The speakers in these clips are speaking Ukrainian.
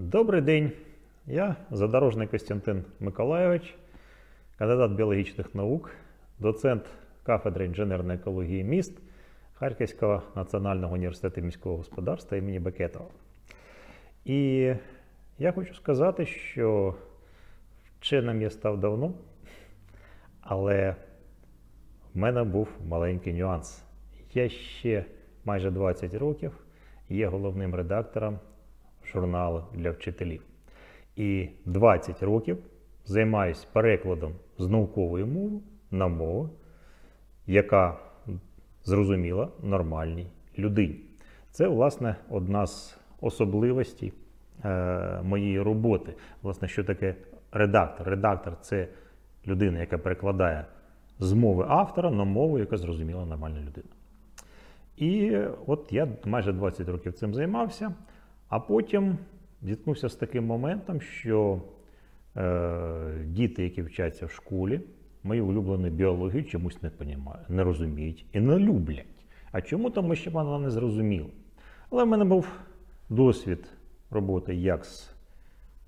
Добрий день. Я задорожний Костянтин Миколайович, кандидат біологічних наук, доцент кафедри інженерної екології міст Харківського національного університету міського господарства імені Бекетова. І я хочу сказати, що вченим я став давно, але в мене був маленький нюанс. Я ще майже 20 років є головним редактором журналу для вчителів. І 20 років займаюся перекладом з наукової мови на мову, яка зрозуміла нормальній людині. Це, власне, одна з особливостей е, моєї роботи. Власне, що таке редактор? Редактор це людина, яка перекладає з мови автора на мову, яка зрозуміла нормальна людина. І от я майже 20 років цим займався, а потім зіткнувся з таким моментом, що е, діти, які вчаться в школі, мою улюблену біологію чомусь не не розуміють і не люблять. А чому? Тому що вона не зрозуміла. Але в мене був досвід роботи як з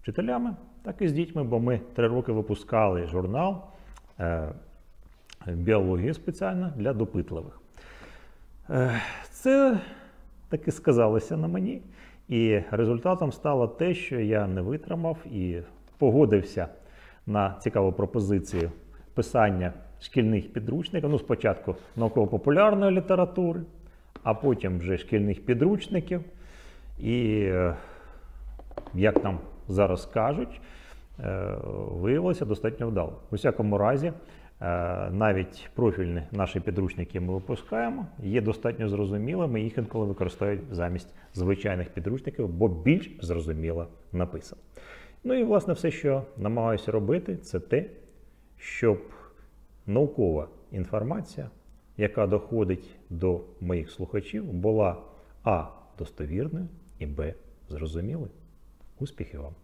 вчителями, так і з дітьми, бо ми три роки випускали журнал е, біології спеціально для допитливих. Е, Це таки сказалося на мені. І результатом стало те, що я не витримав і погодився на цікаву пропозицію писання шкільних підручників. Ну, спочатку науково-популярної літератури, а потім вже шкільних підручників. І, е, як нам зараз кажуть, е, виявилося достатньо вдало. У всякому разі, навіть профільні наші підручники ми випускаємо, є достатньо зрозумілими, їх інколи використовують замість звичайних підручників, бо більш зрозуміло написано. Ну і власне все, що намагаюся робити, це те, щоб наукова інформація, яка доходить до моїх слухачів, була А. достовірною і Б. зрозумілою. Успіхів вам!